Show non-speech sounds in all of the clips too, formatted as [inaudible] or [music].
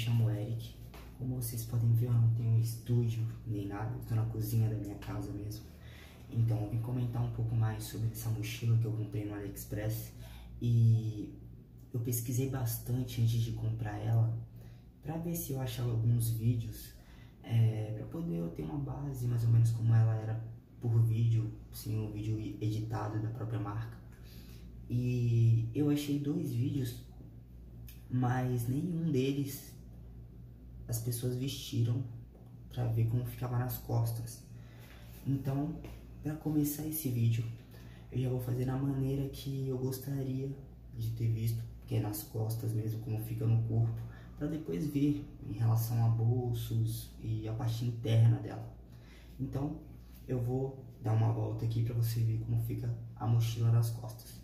chamo Eric. Como vocês podem ver, eu não tenho estúdio nem nada, estou na cozinha da minha casa mesmo. Então, eu vim comentar um pouco mais sobre essa mochila que eu comprei no AliExpress e eu pesquisei bastante antes de comprar ela para ver se eu achava alguns vídeos é, para poder ter uma base mais ou menos como ela era por vídeo, sim, um vídeo editado da própria marca. E eu achei dois vídeos, mas nenhum deles as pessoas vestiram para ver como ficava nas costas. Então, para começar esse vídeo, eu já vou fazer da maneira que eu gostaria de ter visto, que é nas costas mesmo, como fica no corpo, para depois ver em relação a bolsos e a parte interna dela. Então, eu vou dar uma volta aqui para você ver como fica a mochila nas costas.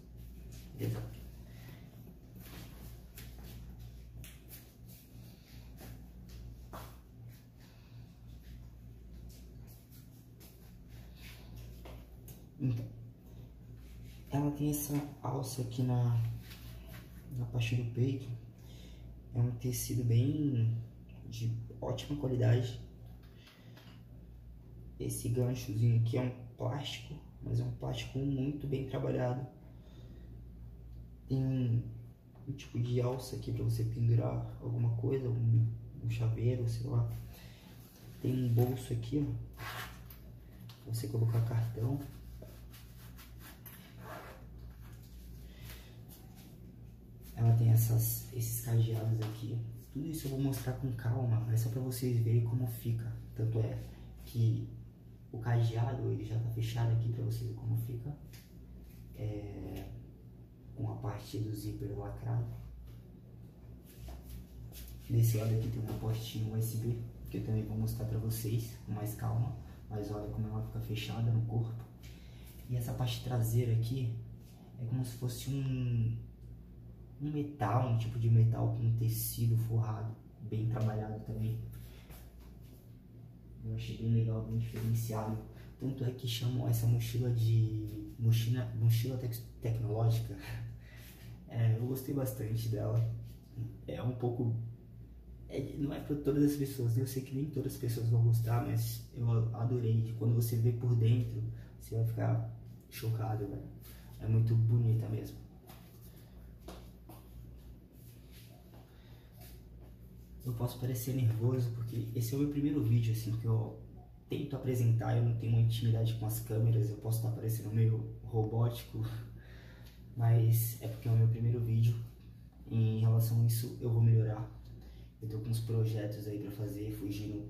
Beleza? Ela tem essa alça aqui na, na parte do peito. É um tecido bem de ótima qualidade. Esse ganchozinho aqui é um plástico, mas é um plástico muito bem trabalhado. Tem um, um tipo de alça aqui para você pendurar alguma coisa, um, um chaveiro, sei lá. Tem um bolso aqui, ó, você colocar cartão. Ela tem essas, esses cadeados aqui. Tudo isso eu vou mostrar com calma, mas só para vocês verem como fica. Tanto é que o cadeado ele já tá fechado aqui para vocês verem como fica. É, com a parte do zíper lacrado. Nesse lado aqui tem uma portinha USB, que eu também vou mostrar para vocês com mais calma. Mas olha como ela fica fechada no corpo. E essa parte traseira aqui é como se fosse um, um metal, um tipo de metal com tecido forrado, bem trabalhado também. Eu achei bem legal, bem diferenciado. Tanto é que chamam essa mochila de mochila, mochila tec tecnológica. [laughs] É, eu gostei bastante dela. É um pouco. É, não é para todas as pessoas, eu sei que nem todas as pessoas vão gostar, mas eu adorei. Quando você vê por dentro, você vai ficar chocado. É muito bonita mesmo. Eu posso parecer nervoso, porque esse é o meu primeiro vídeo, assim, que eu tento apresentar, eu não tenho uma intimidade com as câmeras, eu posso estar parecendo meio robótico, mas é porque é o meu primeiro vídeo, em relação a isso eu vou melhorar. Eu tô com uns projetos aí pra fazer, fugindo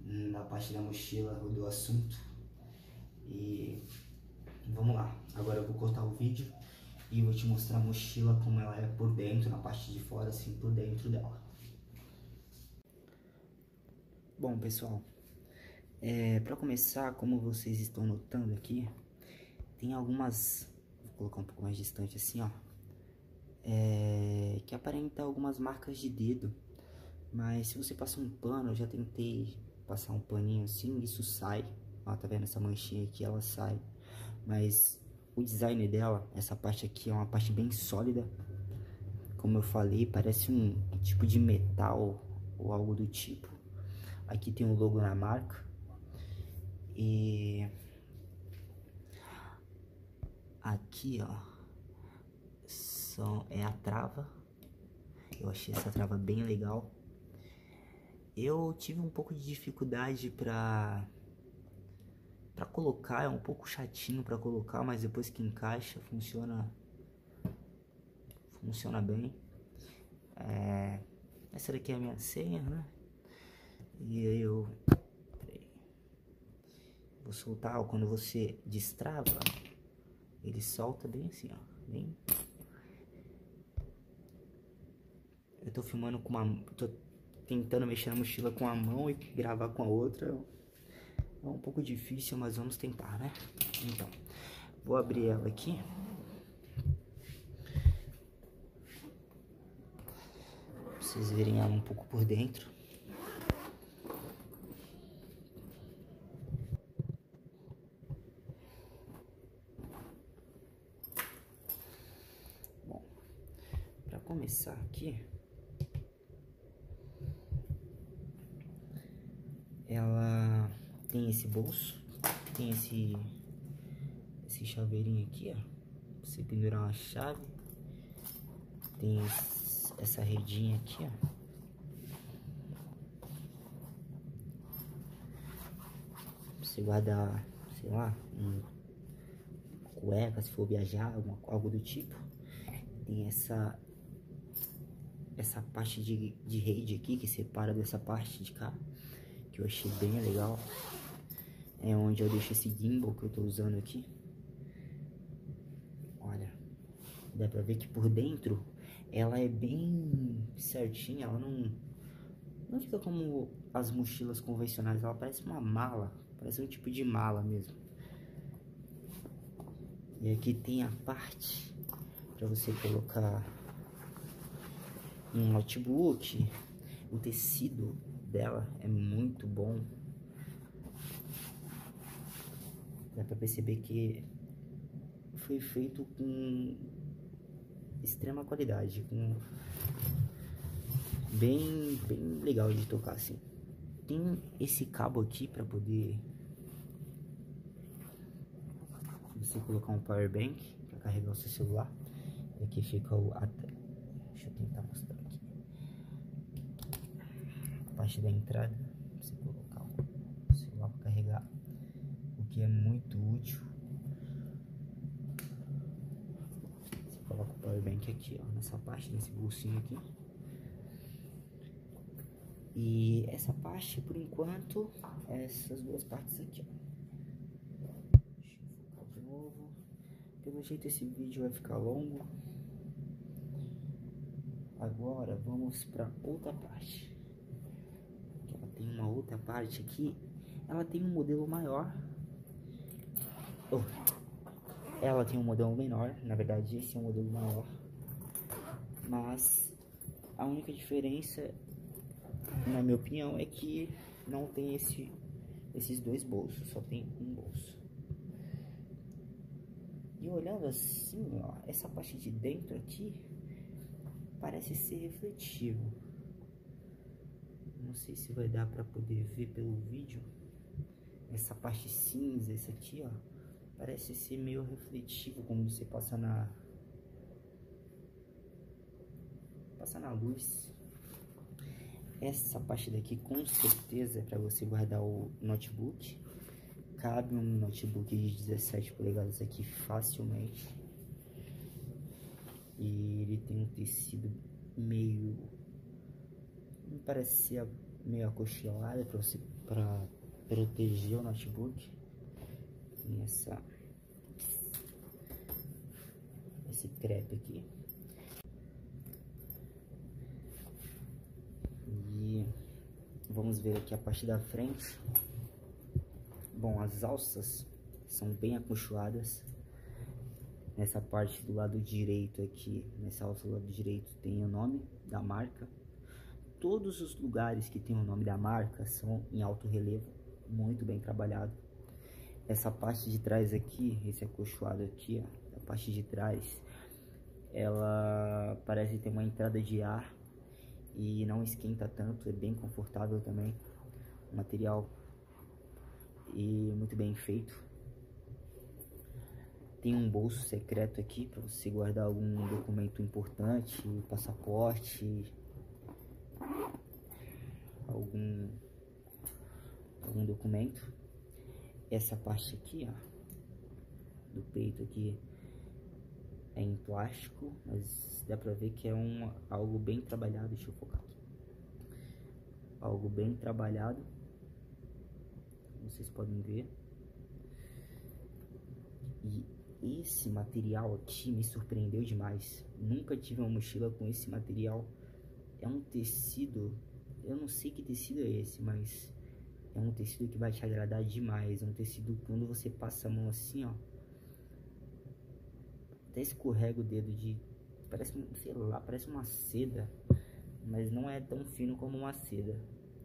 na parte da mochila do assunto, e vamos lá, agora eu vou cortar o vídeo e vou te mostrar a mochila como ela é por dentro, na parte de fora, assim, por dentro dela. Bom, pessoal, é, para começar, como vocês estão notando aqui, tem algumas, vou colocar um pouco mais distante assim, ó, é, que aparenta algumas marcas de dedo, mas se você passar um pano, eu já tentei passar um paninho assim, isso sai, ó, tá vendo essa manchinha aqui, ela sai, mas o design dela, essa parte aqui é uma parte bem sólida, como eu falei, parece um tipo de metal ou algo do tipo. Aqui tem o logo na marca. E aqui, ó, são, é a trava. Eu achei essa trava bem legal. Eu tive um pouco de dificuldade pra para colocar, é um pouco chatinho para colocar, mas depois que encaixa, funciona funciona bem. É, essa daqui é a minha senha, né? E aí eu. Peraí. Vou soltar, ó, quando você destrava, ele solta bem assim, ó. Bem. Eu tô filmando com uma. tô tentando mexer na mochila com a mão e gravar com a outra. É um pouco difícil, mas vamos tentar, né? Então, vou abrir ela aqui. Pra vocês verem ela um pouco por dentro. começar aqui, ela tem esse bolso, tem esse esse chaveirinho aqui, ó, pra você pendurar uma chave. Tem essa redinha aqui, ó. Você guardar, sei lá, um cueca, se for viajar, alguma, algo do tipo. Tem essa essa parte de, de rede aqui que separa dessa parte de cá que eu achei bem legal é onde eu deixo esse gimbal que eu tô usando aqui olha dá pra ver que por dentro ela é bem certinha ela não não fica como as mochilas convencionais ela parece uma mala parece um tipo de mala mesmo e aqui tem a parte para você colocar um notebook. O tecido dela é muito bom. Dá pra perceber que foi feito com extrema qualidade, com bem, bem legal de tocar assim. Tem esse cabo aqui para poder você colocar um power bank para carregar o seu celular. E aqui fica o deixa eu tentar mostrar parte da entrada você colocar o celular para carregar o que é muito útil. Você coloca o power bank aqui ó nessa parte nesse bolsinho aqui. E essa parte por enquanto essas duas partes aqui ó. Deixa eu focar de novo. Pelo jeito esse vídeo vai ficar longo. Agora vamos para outra parte. Tem uma outra parte aqui, ela tem um modelo maior. Oh, ela tem um modelo menor, na verdade esse é um modelo maior. Mas a única diferença, na minha opinião, é que não tem esse, esses dois bolsos, só tem um bolso. E olhando assim, ó, essa parte de dentro aqui parece ser refletivo. Não sei se vai dar para poder ver pelo vídeo. Essa parte cinza, essa aqui, ó. Parece ser meio refletivo quando você passa na... Passa na luz. Essa parte daqui com certeza é para você guardar o notebook. Cabe um notebook de 17 polegadas aqui facilmente. E ele tem um tecido meio parece ser meio acolchoada para você para proteger o notebook. Esse crepe aqui. E vamos ver aqui a parte da frente. Bom, as alças são bem acolchoadas. Nessa parte do lado direito aqui, nessa alça do lado direito tem o nome da marca todos os lugares que tem o nome da marca são em alto relevo, muito bem trabalhado. Essa parte de trás aqui, esse acolchoado aqui, ó, a parte de trás, ela parece ter uma entrada de ar e não esquenta tanto, é bem confortável também. Material e muito bem feito. Tem um bolso secreto aqui para você guardar algum documento importante, passaporte, algum, algum documento. Essa parte aqui, ó, do peito aqui é em plástico, mas dá pra ver que é um, algo bem trabalhado. Deixa eu focar aqui. Algo bem trabalhado. Vocês podem ver. E esse material aqui me surpreendeu demais. Nunca tive uma mochila com esse material. É um tecido eu não sei que tecido é esse, mas é um tecido que vai te agradar demais. É um tecido quando você passa a mão assim, ó. Até escorrega o dedo de. Parece, sei lá, parece uma seda. Mas não é tão fino como uma seda.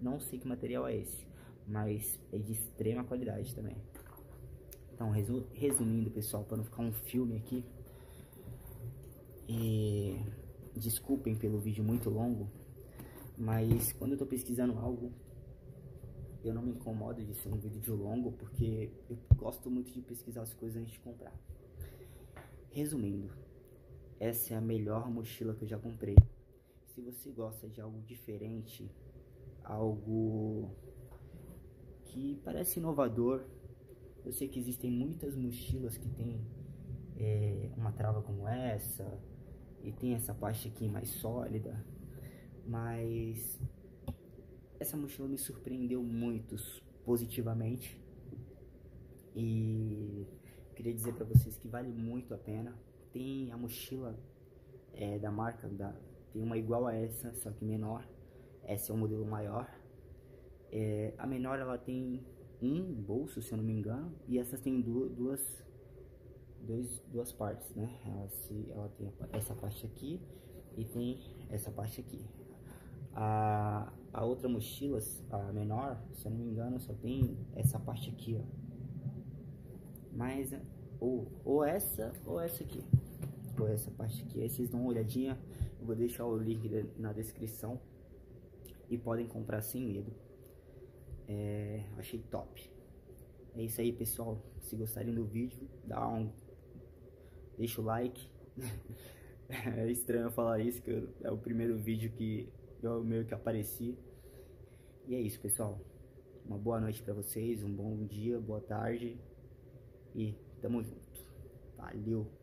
Não sei que material é esse. Mas é de extrema qualidade também. Então, resumindo, pessoal, para não ficar um filme aqui. E desculpem pelo vídeo muito longo, mas quando eu tô pesquisando algo eu não me incomodo de ser um vídeo longo, porque eu gosto muito de pesquisar as coisas antes de comprar. Resumindo, essa é a melhor mochila que eu já comprei. Se você gosta de algo diferente, algo que parece inovador, eu sei que existem muitas mochilas que tem é, uma trava como essa e tem essa parte aqui mais sólida, mas essa mochila me surpreendeu muito positivamente e queria dizer para vocês que vale muito a pena. Tem a mochila é, da marca, da, tem uma igual a essa, só que menor. Essa é o modelo maior. É, a menor ela tem um bolso, se eu não me engano, e essas tem duas, duas, dois, duas partes, né? Ela, se, ela tem essa parte aqui e tem essa parte aqui. A, a outra mochila, a menor, se eu não me engano, só tem essa parte aqui, ó. Mas, ou, ou essa, ou essa aqui. Ou essa parte aqui. Aí vocês dão uma olhadinha. Eu vou deixar o link na descrição. E podem comprar sem medo. É, achei top. É isso aí, pessoal. Se gostarem do vídeo, dá um... Deixa o like. [laughs] é estranho falar isso, que é o primeiro vídeo que eu meio que apareci. E é isso, pessoal. Uma boa noite para vocês, um bom dia, boa tarde e tamo junto. Valeu!